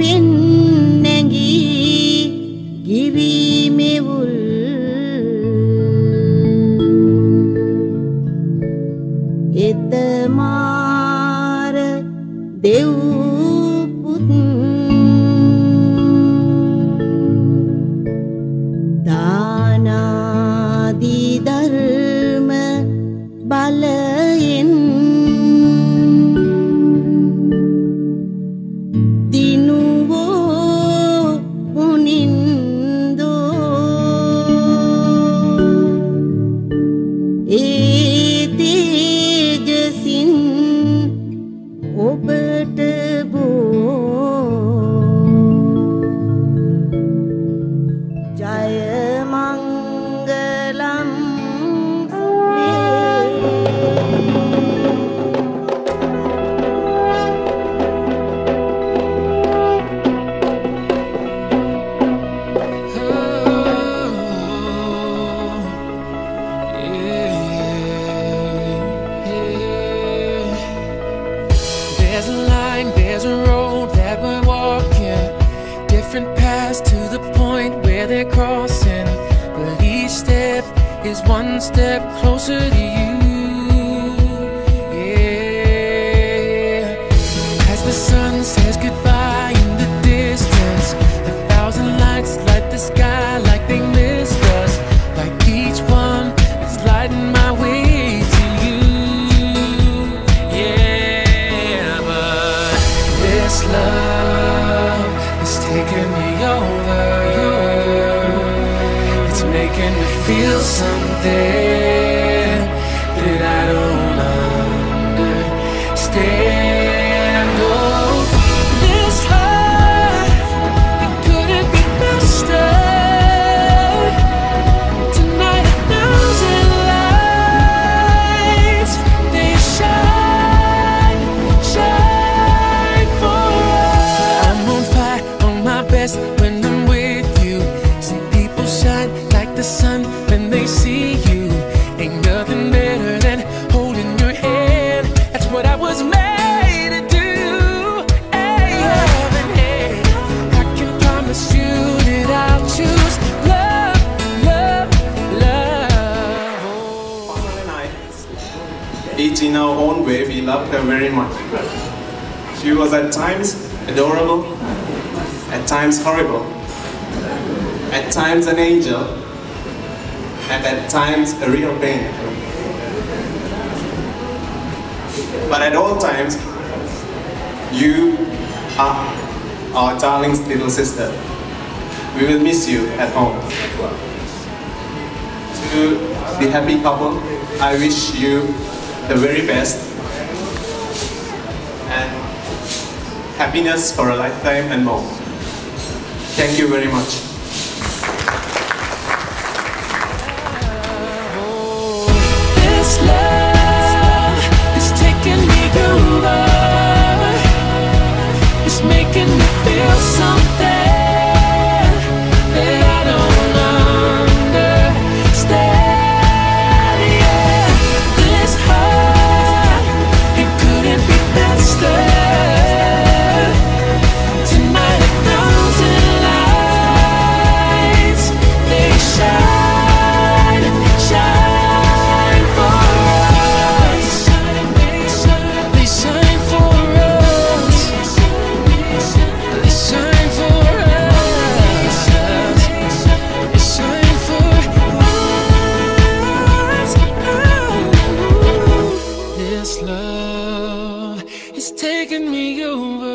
පෙන්නැගී ගිවීමෙවුල් එතමාර දෙවූ crossing. But each step is one step closer to you. Yeah. As the sun making me feel something that I don't understand. In our own way, we loved her very much. She was at times adorable, at times horrible, at times an angel, and at times a real pain. But at all times, you are our darling's little sister. We will miss you at home. To the happy couple, I wish you the very best and happiness for a lifetime and more. Thank you very much. Making me feel something. this love is taking me over.